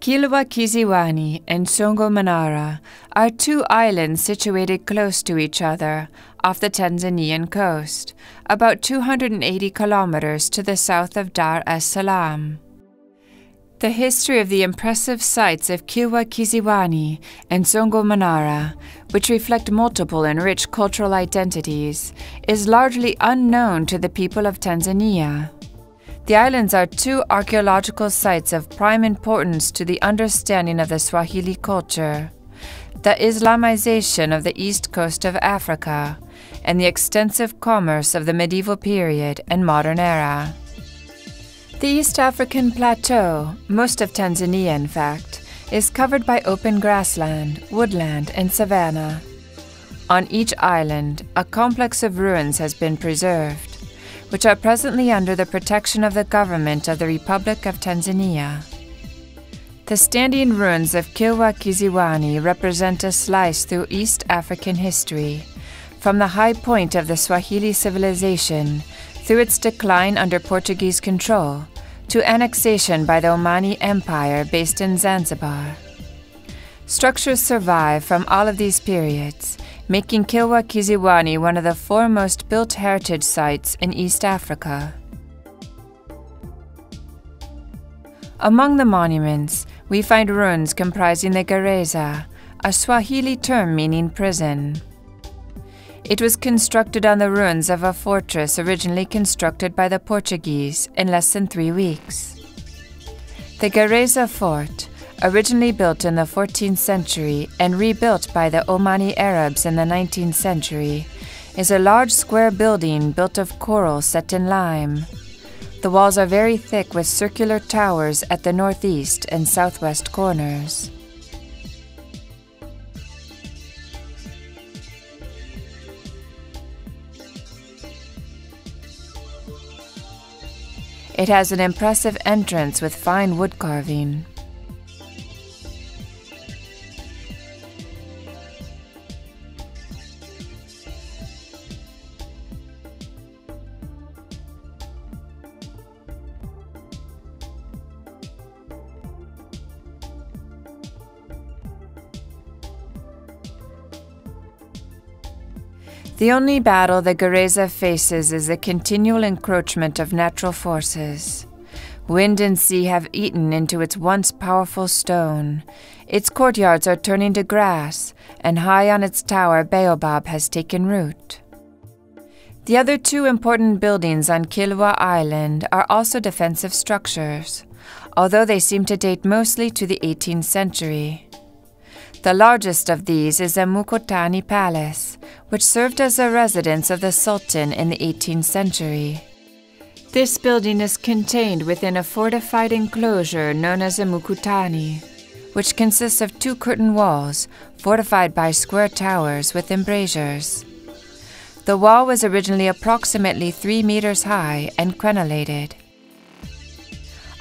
Kilwa Kisiwani and Songo Mnara are two islands situated close to each other off the Tanzanian coast, about 280 kilometers to the south of Dar es Salaam. The history of the impressive sites of Kilwa Kisiwani and Songo Mnara, which reflect multiple and rich cultural identities, is largely unknown to the people of Tanzania. The islands are two archaeological sites of prime importance to the understanding of the Swahili culture, the Islamization of the east coast of Africa, and the extensive commerce of the medieval period and modern era. The East African plateau, most of Tanzania in fact, is covered by open grassland, woodland, and savanna. On each island, a complex of ruins has been preserved which are presently under the protection of the government of the Republic of Tanzania. The standing ruins of Kilwa Kisiwani represent a slice through East African history, from the high point of the Swahili civilization through its decline under Portuguese control to annexation by the Omani Empire based in Zanzibar. Structures survive from all of these periods, making Kilwa Kisiwani one of the foremost built heritage sites in East Africa. Among the monuments, we find ruins comprising the Gereza, a Swahili term meaning prison. It was constructed on the ruins of a fortress originally constructed by the Portuguese in less than three weeks. The Gereza fort, originally built in the 14th century and rebuilt by the Omani Arabs in the 19th century, is a large square building built of coral set in lime. The walls are very thick with circular towers at the northeast and southwest corners. It has an impressive entrance with fine wood carving. The only battle the Gereza faces is the continual encroachment of natural forces. Wind and sea have eaten into its once powerful stone. Its courtyards are turning to grass, and high on its tower, baobab has taken root. The other two important buildings on Kilwa Island are also defensive structures, although they seem to date mostly to the 18th century. The largest of these is the Makutani Palace, which served as a residence of the Sultan in the 18th century. This building is contained within a fortified enclosure known as the Makutani, which consists of two curtain walls fortified by square towers with embrasures. The wall was originally approximately 3 meters high and crenellated.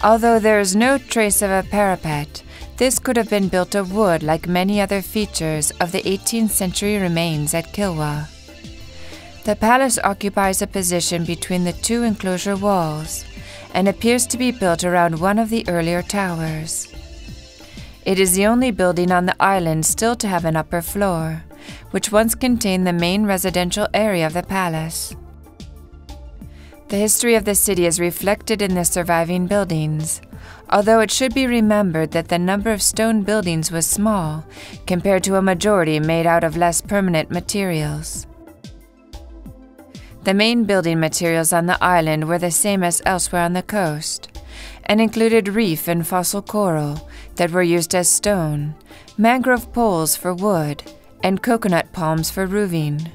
Although there is no trace of a parapet, this could have been built of wood like many other features of the 18th century remains at Kilwa. The palace occupies a position between the two enclosure walls and appears to be built around one of the earlier towers. It is the only building on the island still to have an upper floor, which once contained the main residential area of the palace. The history of the city is reflected in the surviving buildings, although it should be remembered that the number of stone buildings was small compared to a majority made out of less permanent materials. The main building materials on the island were the same as elsewhere on the coast, and included reef and fossil coral that were used as stone, mangrove poles for wood, and coconut palms for roofing.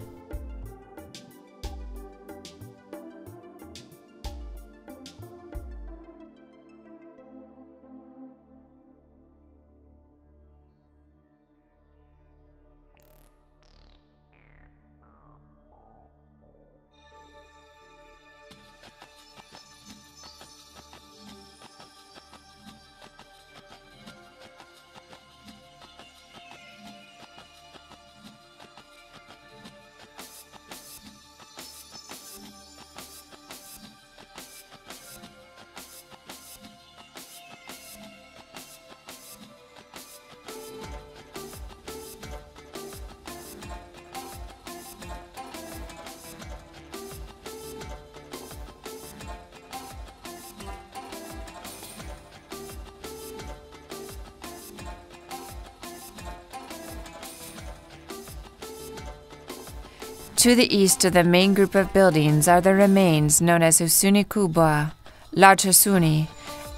To the east of the main group of buildings are the remains known as Husuni Kubwa, Large Husuni,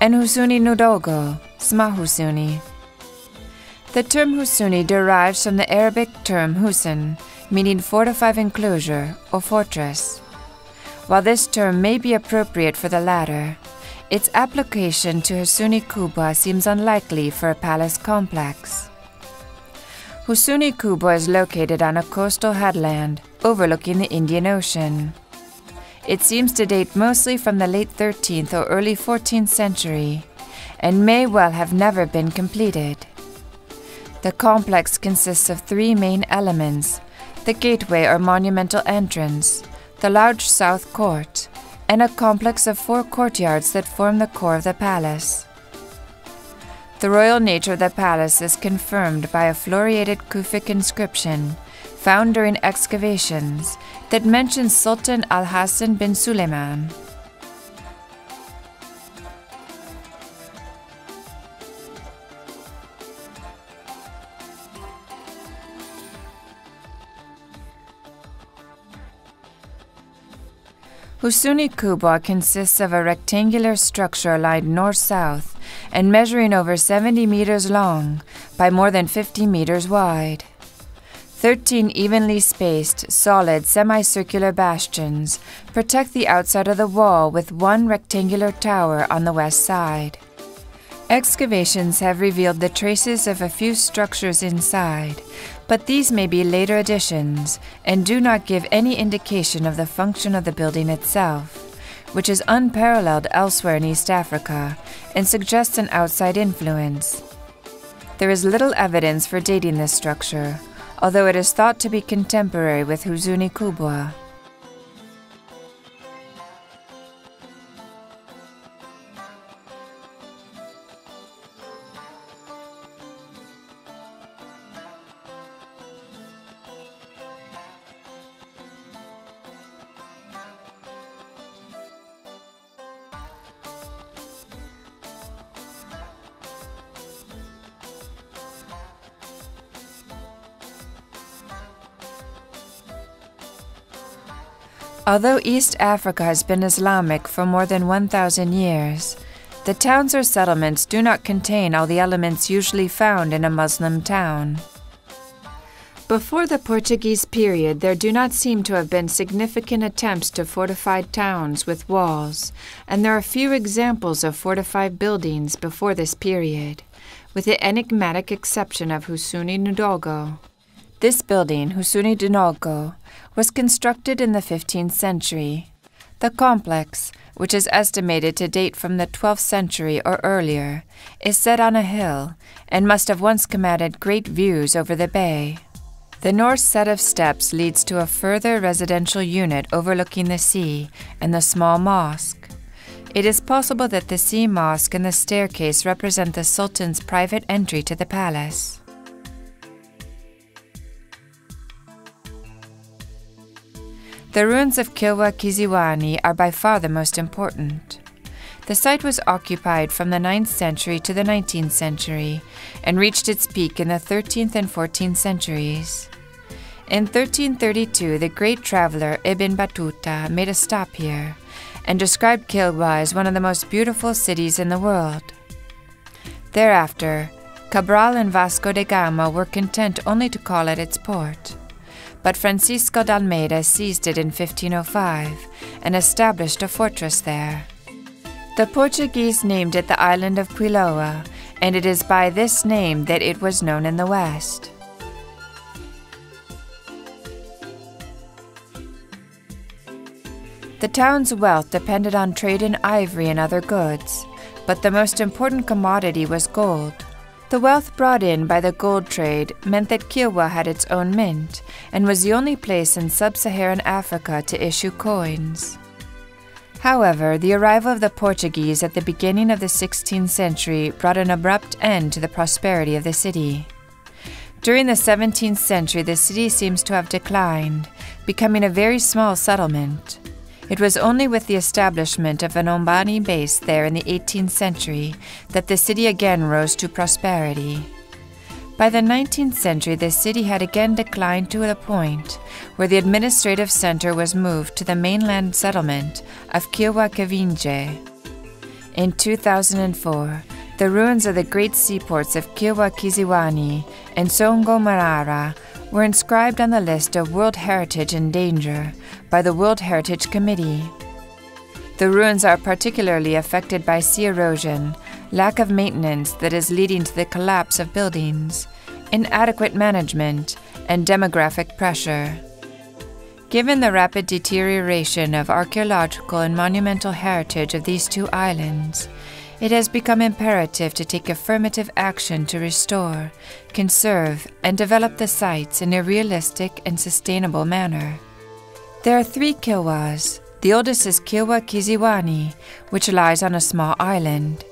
and Husuni Ndogo, Small Husuni. The term Husuni derives from the Arabic term Husin, meaning fortified enclosure or fortress. While this term may be appropriate for the latter, its application to Husuni Kubwa seems unlikely for a palace complex. Husuni Kubwa is located on a coastal headland overlooking the Indian Ocean. It seems to date mostly from the late 13th or early 14th century and may well have never been completed. The complex consists of three main elements the gateway or monumental entrance, the large south court, and a complex of four courtyards that form the core of the palace. The royal nature of the palace is confirmed by a floriated Kufic inscription found during excavations that mentions Sultan Al Hassan bin Suleiman. Husuni Kubwa consists of a rectangular structure lined north south and measuring over 70 meters long by more than 50 meters wide. 13 evenly spaced, solid, semicircular bastions protect the outside of the wall with one rectangular tower on the west side. Excavations have revealed the traces of a few structures inside, but these may be later additions and do not give any indication of the function of the building itself, which is unparalleled elsewhere in East Africa and suggests an outside influence. There is little evidence for dating this structure, although it is thought to be contemporary with Husuni Kubwa. Although East Africa has been Islamic for more than 1,000 years, the towns or settlements do not contain all the elements usually found in a Muslim town. Before the Portuguese period, there do not seem to have been significant attempts to fortify towns with walls, and there are few examples of fortified buildings before this period, with the enigmatic exception of Husuni Ndogo. This building, Husuni Ndogo, was constructed in the 15th century. The complex, which is estimated to date from the 12th century or earlier, is set on a hill and must have once commanded great views over the bay. The north set of steps leads to a further residential unit overlooking the sea and the small mosque. It is possible that the sea mosque and the staircase represent the Sultan's private entry to the palace. The ruins of Kilwa Kisiwani are by far the most important. The site was occupied from the 9th century to the 19th century and reached its peak in the 13th and 14th centuries. In 1332, the great traveler Ibn Battuta made a stop here and described Kilwa as one of the most beautiful cities in the world. Thereafter, Cabral and Vasco da Gama were content only to call it its port but Francisco de Almeida seized it in 1505 and established a fortress there. The Portuguese named it the island of Quiloa, and it is by this name that it was known in the West. The town's wealth depended on trade in ivory and other goods, but the most important commodity was gold. The wealth brought in by the gold trade meant that Kilwa had its own mint and was the only place in sub Saharan Africa to issue coins. However, the arrival of the Portuguese at the beginning of the 16th century brought an abrupt end to the prosperity of the city. During the 17th century, the city seems to have declined, becoming a very small settlement. It was only with the establishment of an Omani base there in the 18th century that the city again rose to prosperity. By the 19th century, the city had again declined to the point where the administrative center was moved to the mainland settlement of Kilwa-Kivinje. In 2004, the ruins of the great seaports of Kilwa-Kisiwani and Songo-Mnara were inscribed on the list of World Heritage in Danger by the World Heritage Committee. The ruins are particularly affected by sea erosion, lack of maintenance that is leading to the collapse of buildings, inadequate management, and demographic pressure. Given the rapid deterioration of archaeological and monumental heritage of these two islands, it has become imperative to take affirmative action to restore, conserve, and develop the sites in a realistic and sustainable manner. There are three Kilwas. The oldest is Kilwa Kisiwani, which lies on a small island.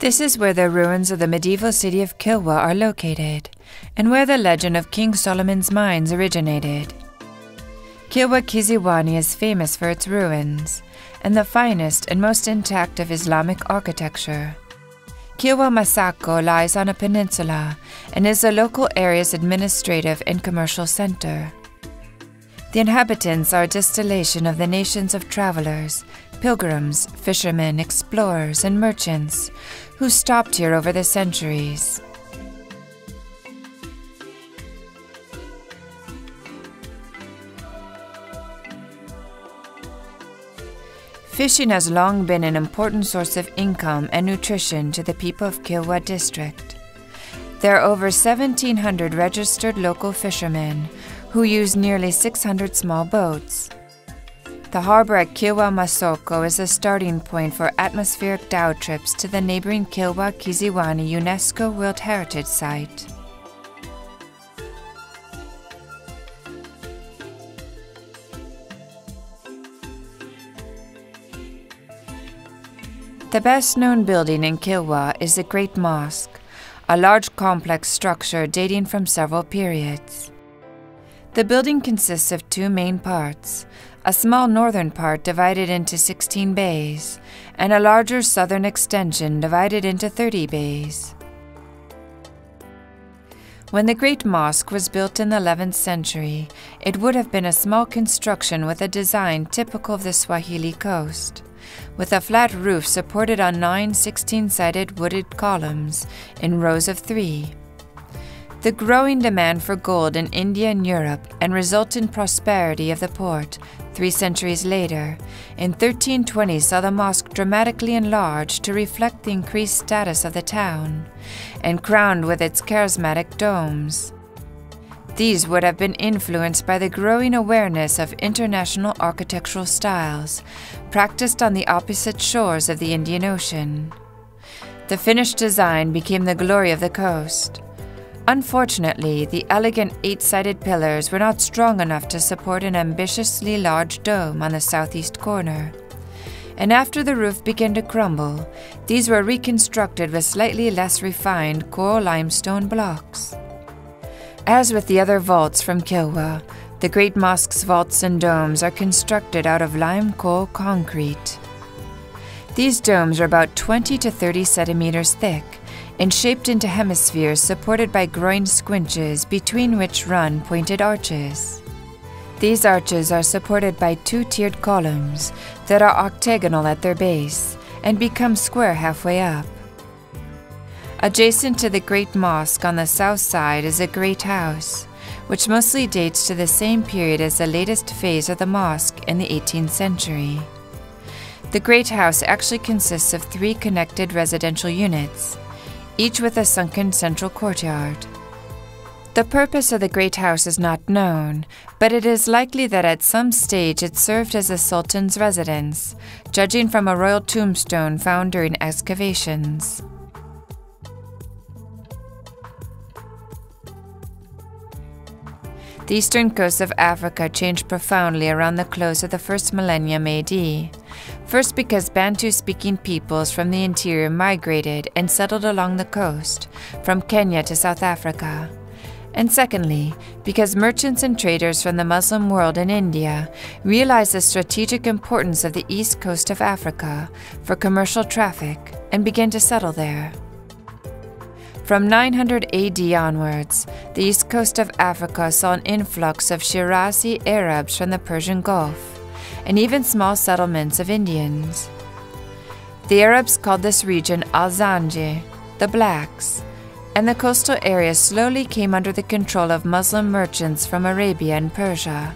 This is where the ruins of the medieval city of Kilwa are located, and where the legend of King Solomon's mines originated. Kilwa Kisiwani is famous for its ruins, and the finest and most intact of Islamic architecture. Kilwa Masoko lies on a peninsula and is the local area's administrative and commercial center. The inhabitants are a distillation of the nations of travelers, pilgrims, fishermen, explorers, and merchants who stopped here over the centuries. Fishing has long been an important source of income and nutrition to the people of Kilwa district. There are over 1,700 registered local fishermen who use nearly 600 small boats. The harbor at Kilwa Masoko is a starting point for atmospheric dhow trips to the neighboring Kilwa Kisiwani UNESCO World Heritage Site. The best known building in Kilwa is the Great Mosque, a large complex structure dating from several periods. The building consists of two main parts a small northern part divided into 16 bays, and a larger southern extension divided into 30 bays. When the Great Mosque was built in the 11th century, it would have been a small construction with a design typical of the Swahili coast with a flat roof supported on nine 16 sided wooded columns in rows of three. The growing demand for gold in India and Europe and resultant prosperity of the port three centuries later, in 1320, saw the mosque dramatically enlarged to reflect the increased status of the town and crowned with its charismatic domes. These would have been influenced by the growing awareness of international architectural styles practiced on the opposite shores of the Indian Ocean. The finished design became the glory of the coast. Unfortunately, the elegant eight sided pillars were not strong enough to support an ambitiously large dome on the southeast corner. And after the roof began to crumble, these were reconstructed with slightly less refined coral limestone blocks. As with the other vaults from Kilwa, the Great Mosque's vaults and domes are constructed out of lime coal concrete. These domes are about 20 to 30 centimeters thick and shaped into hemispheres supported by groined squinches between which run pointed arches. These arches are supported by two tiered columns that are octagonal at their base and become square halfway up. Adjacent to the Great Mosque on the south side is a great house, which mostly dates to the same period as the latest phase of the mosque in the 18th century. The Great House actually consists of three connected residential units, each with a sunken central courtyard. The purpose of the Great House is not known, but it is likely that at some stage it served as the sultan's residence, judging from a royal tombstone found during excavations. The eastern coast of Africa changed profoundly around the close of the first millennium AD. First, because Bantu speaking peoples from the interior migrated and settled along the coast, from Kenya to South Africa. And secondly, because merchants and traders from the Muslim world in India realized the strategic importance of the east coast of Africa for commercial traffic and began to settle there. From 900 AD onwards, the east coast of Africa saw an influx of Shirazi Arabs from the Persian Gulf, and even small settlements of Indians. The Arabs called this region Al Zanje, the Blacks, and the coastal area slowly came under the control of Muslim merchants from Arabia and Persia.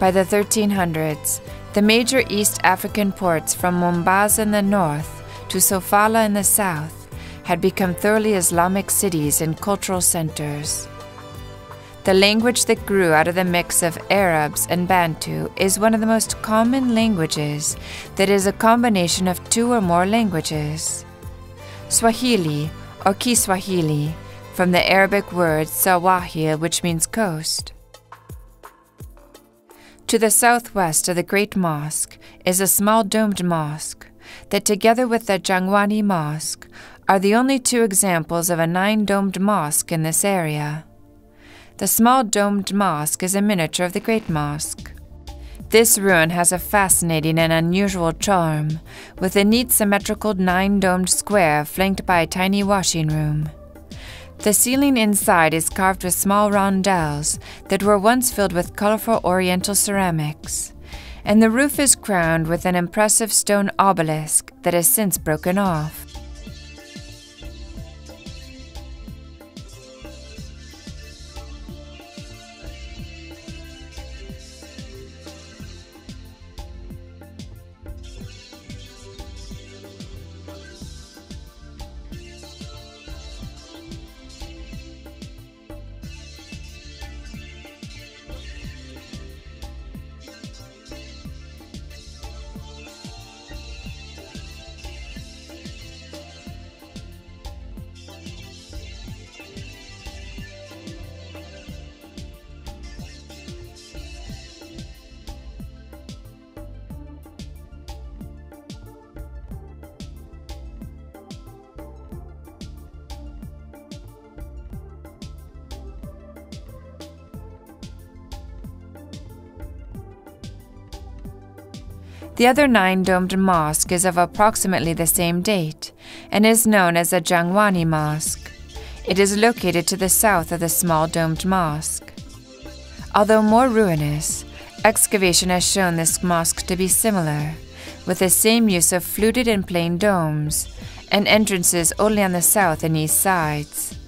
By the 1300s, the major East African ports from Mombasa in the north to Sofala in the south had become thoroughly Islamic cities and cultural centers. The language that grew out of the mix of Arabs and Bantu is one of the most common languages that is a combination of two or more languages. Swahili, or Kiswahili, from the Arabic word Sawahil, which means coast. To the southwest of the Great Mosque is a small domed mosque that, together with the Jangwani Mosque, are the only two examples of a nine domed mosque in this area. The small domed mosque is a miniature of the Great Mosque. This ruin has a fascinating and unusual charm, with a neat symmetrical nine domed square flanked by a tiny washing room. The ceiling inside is carved with small rondels that were once filled with colorful oriental ceramics, and the roof is crowned with an impressive stone obelisk that has since broken off. The other nine domed mosque is of approximately the same date and is known as the Jangwani Mosque. It is located to the south of the small domed mosque. Although more ruinous, excavation has shown this mosque to be similar, with the same use of fluted and plain domes, and entrances only on the south and east sides.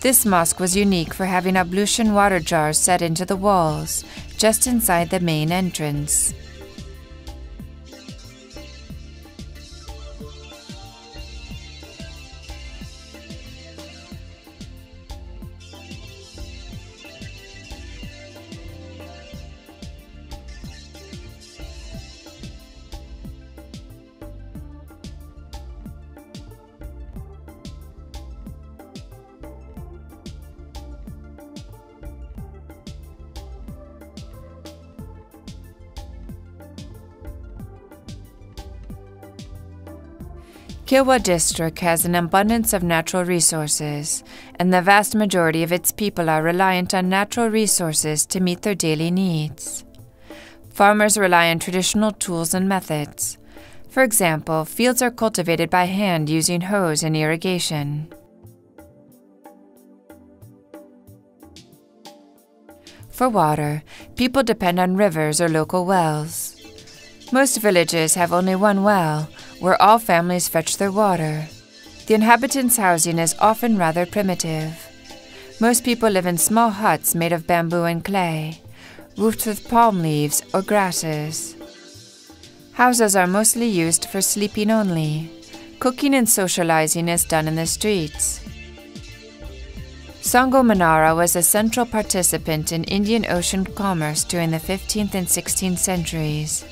This mosque was unique for having ablution water jars set into the walls, just inside the main entrance. Kilwa District has an abundance of natural resources, and the vast majority of its people are reliant on natural resources to meet their daily needs. Farmers rely on traditional tools and methods. For example, fields are cultivated by hand using hoes and irrigation. For water, people depend on rivers or local wells. Most villages have only one well, where all families fetch their water. The inhabitants' housing is often rather primitive. Most people live in small huts made of bamboo and clay, roofed with palm leaves or grasses. Houses are mostly used for sleeping only. Cooking and socializing is done in the streets. Songo Mnara was a central participant in Indian Ocean commerce during the 15th and 16th centuries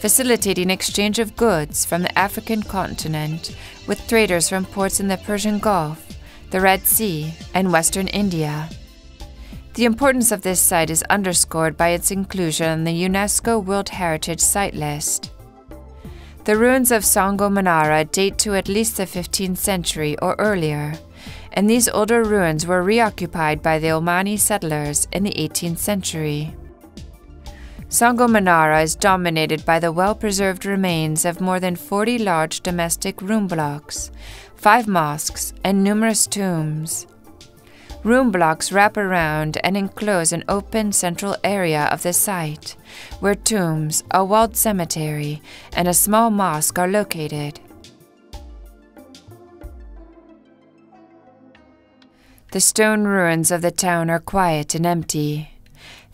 facilitating exchange of goods from the African continent with traders from ports in the Persian Gulf, the Red Sea, and Western India. The importance of this site is underscored by its inclusion on the UNESCO World Heritage Site list. The ruins of Songo Mnara date to at least the 15th century or earlier, and these older ruins were reoccupied by the Omani settlers in the 18th century. Songo Mnara is dominated by the well preserved remains of more than 40 large domestic room blocks, five mosques, and numerous tombs. Room blocks wrap around and enclose an open central area of the site, where tombs, a walled cemetery, and a small mosque are located. The stone ruins of the town are quiet and empty.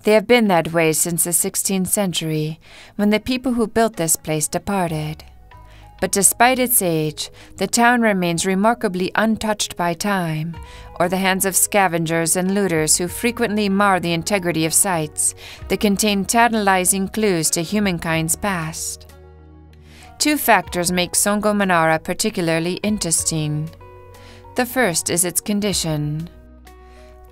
They have been that way since the 16th century, when the people who built this place departed. But despite its age, the town remains remarkably untouched by time, or the hands of scavengers and looters who frequently mar the integrity of sites that contain tantalizing clues to humankind's past. Two factors make Songo Mnara particularly interesting. The first is its condition.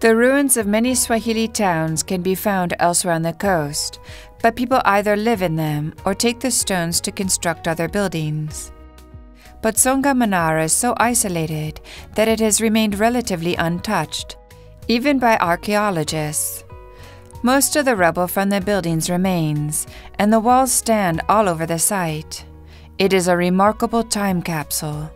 The ruins of many Swahili towns can be found elsewhere on the coast, but people either live in them or take the stones to construct other buildings. But Songo Mnara is so isolated that it has remained relatively untouched, even by archaeologists. Most of the rubble from the buildings remains, and the walls stand all over the site. It is a remarkable time capsule.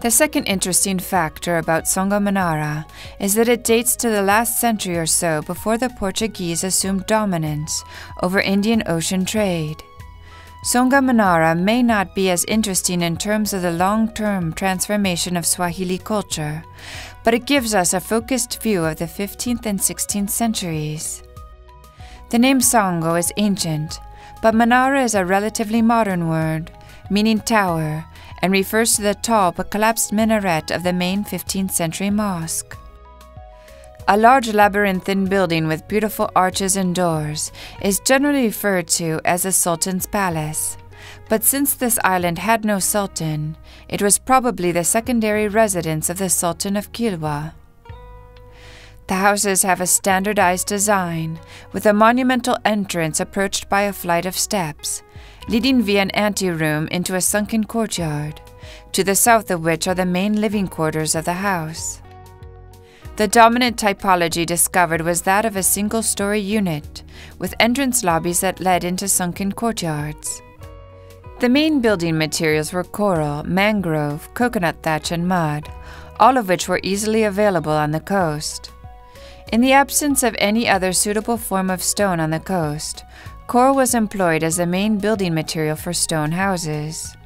The second interesting factor about Songo Mnara is that it dates to the last century or so before the Portuguese assumed dominance over Indian Ocean trade. Songo Mnara may not be as interesting in terms of the long term transformation of Swahili culture, but it gives us a focused view of the 15th and 16th centuries. The name Songo is ancient, but Mnara is a relatively modern word, meaning tower, and refers to the tall but collapsed minaret of the main 15th century mosque. A large labyrinthine building with beautiful arches and doors is generally referred to as the Sultan's Palace. But since this island had no sultan, it was probably the secondary residence of the Sultan of Kilwa. The houses have a standardized design, with a monumental entrance approached by a flight of steps, leading via an anteroom into a sunken courtyard, to the south of which are the main living quarters of the house. The dominant typology discovered was that of a single story unit, with entrance lobbies that led into sunken courtyards. The main building materials were coral, mangrove, coconut thatch, and mud, all of which were easily available on the coast. In the absence of any other suitable form of stone on the coast, coral was employed as the main building material for stone houses.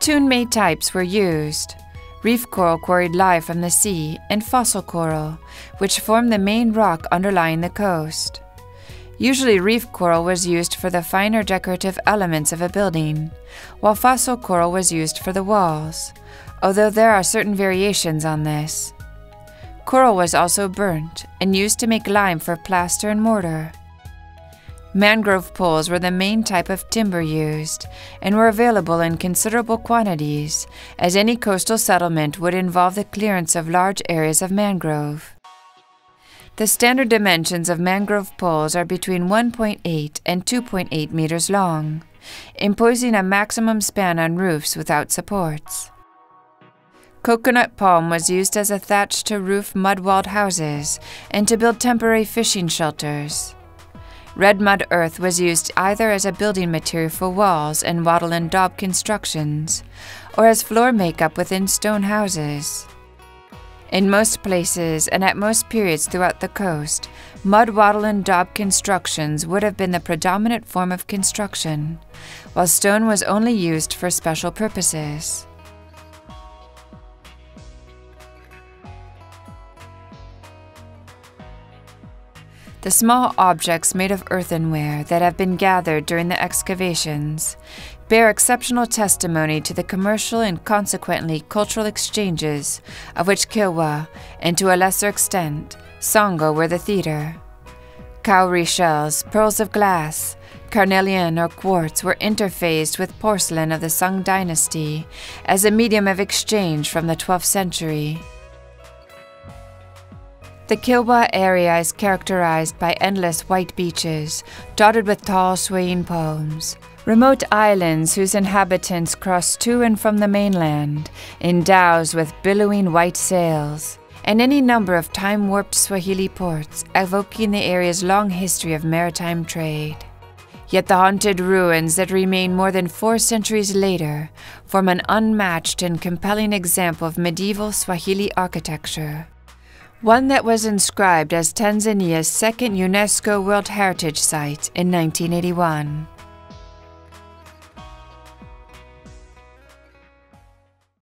Tune made types were used reef coral quarried live from the sea, and fossil coral, which form the main rock underlying the coast. Usually, reef coral was used for the finer decorative elements of a building, while fossil coral was used for the walls, although there are certain variations on this. Coral was also burnt and used to make lime for plaster and mortar. Mangrove poles were the main type of timber used and were available in considerable quantities, as any coastal settlement would involve the clearance of large areas of mangrove. The standard dimensions of mangrove poles are between 1.8 and 2.8 meters long, imposing a maximum span on roofs without supports. Coconut palm was used as a thatch to roof mud walled houses and to build temporary fishing shelters. Red mud earth was used either as a building material for walls and wattle and daub constructions, or as floor makeup within stone houses. In most places and at most periods throughout the coast, mud wattle and daub constructions would have been the predominant form of construction, while stone was only used for special purposes. The small objects made of earthenware that have been gathered during the excavations bear exceptional testimony to the commercial and consequently cultural exchanges of which Kilwa, and to a lesser extent, Songo were the theater. Cowrie shells, pearls of glass, carnelian or quartz were interfaced with porcelain of the Song dynasty as a medium of exchange from the 12th century. The Kilwa area is characterized by endless white beaches, dotted with tall swaying palms. Remote islands whose inhabitants cross to and from the mainland in dhows with billowing white sails, and any number of time warped Swahili ports evoking the area's long history of maritime trade. Yet the haunted ruins that remain more than four centuries later form an unmatched and compelling example of medieval Swahili architecture. One that was inscribed as Tanzania's second UNESCO World Heritage Site in 1981.